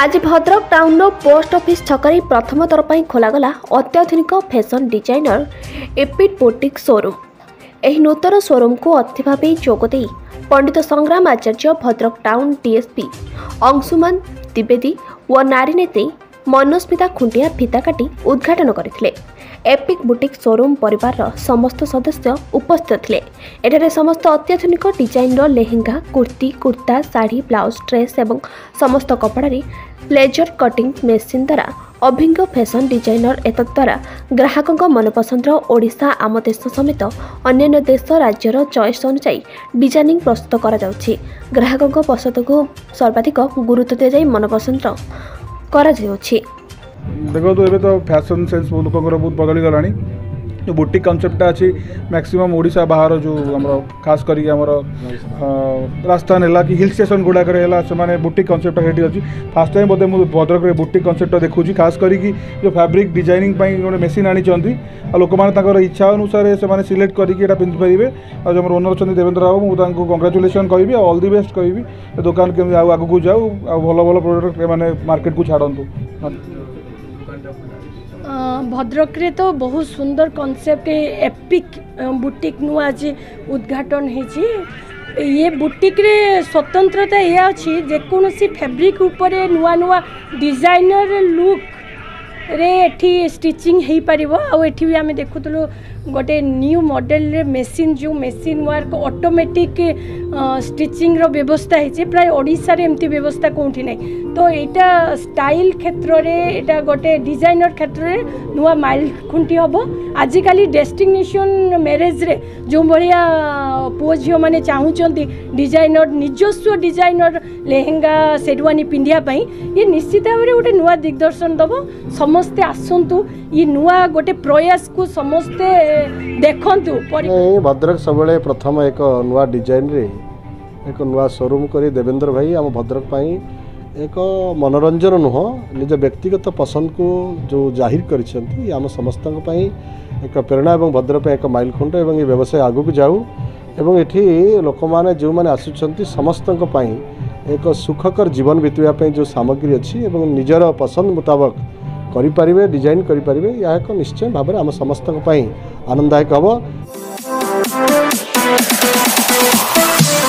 ଆଜି Bhadrak ଟାଉନର post office ଛକରେ ପ୍ରଥମ ଥର ପାଇଁ ଖୋଲାଗଲା ଅତ୍ୟାଧୁନିକ ଫ୍ୟାସନ ଡିଜାଇନର ଏପିଟ ପୋଟିକ ସୋରୁମ ଏହି ନୂତନ ସୋରୁମକୁ ଅତିଥି ଭାବେ ଯୋଗ ଦେଇ ପଣ୍ଡିତ ସଂଗ୍ରାମ ଆଚାର୍ଯ୍ୟ ଭଦ୍ରକ ଟାଉନ ଡିଏସପି ଅଂଶୁମାନ ଦ୍ୱିବେଦୀ ଓ ନାରୀ ନେତ୍ରୀ ମନୁସ୍ମିତା ଖୁଣ୍ଟିଆ ଫିତା କାଟି ଉଦ୍ଘାଟନ କରିଥିଲେ ଏପିକ୍ ବୁଟିକ୍ ସୋରୁମ୍ ପରିବାରର ସମସ୍ତ ସଦସ୍ୟ ଉପସ୍ଥିତ ଥିଲେ ଏଠାରେ ସମସ୍ତ ଅତ୍ୟାଧୁନିକ ଡିଜାଇନ୍ର ଲେହେଙ୍ଗା କୁର୍ତ୍ତି କୁର୍ତ୍ତା ଶାଢ଼ୀ ବ୍ଲାଉଜ୍ ଡ୍ରେସ୍ ଏବଂ ସମସ୍ତ କପଡ଼ାରେ ଲେଜର୍ କଟିଂ ମେସିନ୍ ଦ୍ୱାରା ଅଭିଙ୍ଗ ଫ୍ୟାସନ୍ ଡିଜାଇନର ଏତଦ୍ୱାରା ଗ୍ରାହକଙ୍କ ମନପସନ୍ଦର ଓଡ଼ିଶା ଆମ ଦେଶ ସମେତ ଅନ୍ୟାନ୍ୟ ଦେଶ ରାଜ୍ୟର ଚଏସ୍ ଅନୁଯାୟୀ ଡିଜାଇନିଂ ପ୍ରସ୍ତୁତ କରାଯାଉଛି ଗ୍ରାହକଙ୍କ ପସନ୍ଦକୁ ସର୍ବାଧିକ ଗୁରୁତ୍ୱ ଦିଆଯାଇ ମନପସନ୍ଦର କରାଯାଉଛି ଦେଖନ୍ତୁ ଏବେ ତ ଫ୍ୟାସନ୍ ସେନ୍ସ ଲୋକଙ୍କର ବହୁତ ବଦଳି ଗଲାଣି जो बुटिक कनसेप्टा अच्छी मैक्सीम ओडा बाहर जो आम खास कर राजस्थान है कि हिल स्टेसन गुड़ाक है बुटिक कनसेप्ट अच्छी फास्ट टाइम बोधे मुझे भद्रक बुटिक कनसेप्ट देखुची खास करके जो फैब्रिक डिजाइनिंग गोटे मेसीन आनी लोक मैंने इच्छा अनुसार से सिलेक्ट करके पिंधि पारे आज ओनर अच्छा देवेन्द्र राव मुझे कंग्राचुलेसन कहि अल दि बेस्ट कह दुकान के आगे जाऊ भल भल प्रोडक्ट मार्केट को छाड़ू ভদ্রকরে তো বহু সুন্দর কনসেপ্ট এপিক বুটিক নু আজ উদ্ঘাটন হয়েছি ইয়ে বুটিক্রে স্বতন্ত্রতা এ অছি যেকোনসি ফেব্রিক উপরে নূয়া নূয়া ডিজাইনর লুক ରେ ଏଠି ଷ୍ଟିଚିଂ ହେଇପାରିବ ଆଉ ଏଠି ବି ଆମେ ଦେଖୁଥିଲୁ ଗୋଟେ ନ୍ୟୁ ମଡ଼େଲରେ ମେସିନ୍ ଯେଉଁ ମେସିନ୍ ୱାର୍କ ଅଟୋମେଟିକ୍ ଷ୍ଟିଚିଂର ବ୍ୟବସ୍ଥା ହେଇଛି ପ୍ରାୟ ଓଡ଼ିଶାରେ ଏମିତି ବ୍ୟବସ୍ଥା କେଉଁଠି ନାହିଁ ତ ଏଇଟା ଷ୍ଟାଇଲ୍ କ୍ଷେତ୍ରରେ ଏଇଟା ଗୋଟେ ଡିଜାଇନର୍ କ୍ଷେତ୍ରରେ ନୂଆ ମାଇଲ୍ ଖୁଣ୍ଟି ହେବ ଆଜିକାଲି ଡେଷ୍ଟିନେସନ୍ ମ୍ୟାରେଜ୍ରେ ଯେଉଁଭଳିଆ ପୁଅ ଝିଅମାନେ ଚାହୁଁଛନ୍ତି ଡିଜାଇନର୍ ନିଜସ୍ୱ ଡିଜାଇନର୍ ଲେହେଙ୍ଗା ସେରୱାନୀ ପିନ୍ଧିବା ପାଇଁ ଇଏ ନିଶ୍ଚିତ ଭାବରେ ଗୋଟେ ନୂଆ ଦିଗ୍ଦର୍ଶନ ଦେବ ସମସ୍ତ समस्ते आसतु ये नुआ गोटे प्रयास को समस्ते देखु भद्रक सब प्रथम एक नुआ डिजाइन रे एक नुआ शोरूम कर देवेंद्र भाई आम भद्रक एक मनोरंजन नुह निज व्यक्तिगत पसंद को जो जाहिर कर प्रेरणा और भद्रक एक माइल खुंड व्यवसाय आग को जाऊँ ये लोक मैंने जो मैंने आसुंच समस्त एक सुखकर जीवन बीतवाप जो सामग्री अच्छी निजर पसंद मुताबक କରିପାରିବେ ଡିଜାଇନ୍ କରିପାରିବେ ଏହା ଏକ ନିଶ୍ଚୟ ଭାବରେ ଆମ ସମସ୍ତଙ୍କ ପାଇଁ ଆନନ୍ଦଦାୟକ ହେବ Thank you.